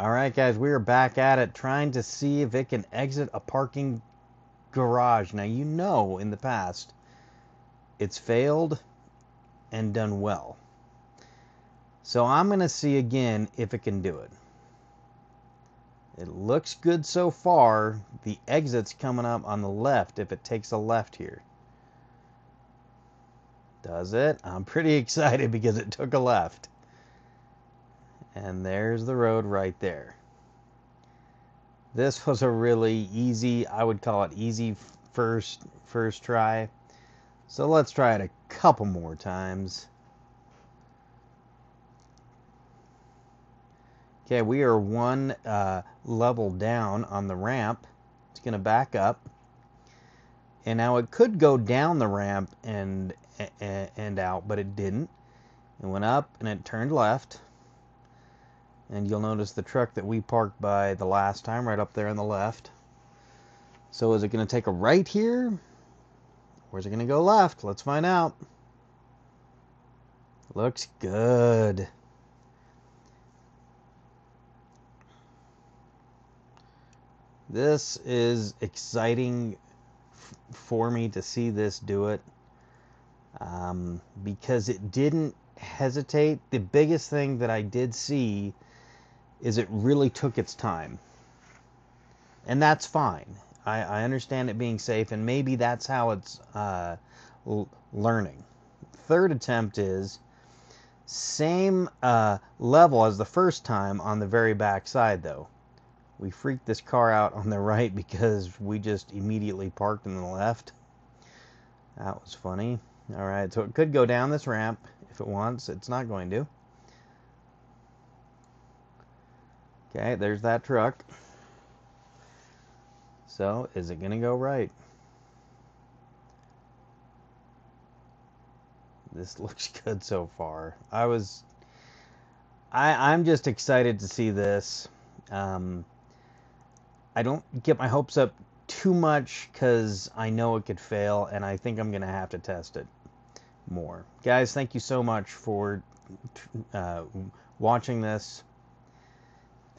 All right, guys, we are back at it trying to see if it can exit a parking garage. Now, you know in the past it's failed and done well. So I'm going to see again if it can do it. It looks good so far. The exit's coming up on the left if it takes a left here. Does it? I'm pretty excited because it took a left. And there's the road right there. This was a really easy, I would call it easy first first try. So let's try it a couple more times. Okay, we are one uh, level down on the ramp. It's going to back up. And now it could go down the ramp and, and, and out, but it didn't. It went up and it turned left. And you'll notice the truck that we parked by the last time right up there on the left. So is it going to take a right here? Or is it going to go left? Let's find out. Looks good. This is exciting for me to see this do it um, because it didn't hesitate. The biggest thing that I did see is it really took its time. And that's fine. I, I understand it being safe, and maybe that's how it's uh, l- learning. Third attempt is same uh, level as the first time on the very back side, though. We freaked this car out on the right because we just immediately parked in the left. That was funny. All right, so it could go down this ramp if it wants. It's not going to. Okay, there's that truck. So, is it going to go right? This looks good so far. I was I I'm just excited to see this. Um, I don't get my hopes up too much cuz I know it could fail and I think I'm going to have to test it more. Guys, thank you so much for uh, watching this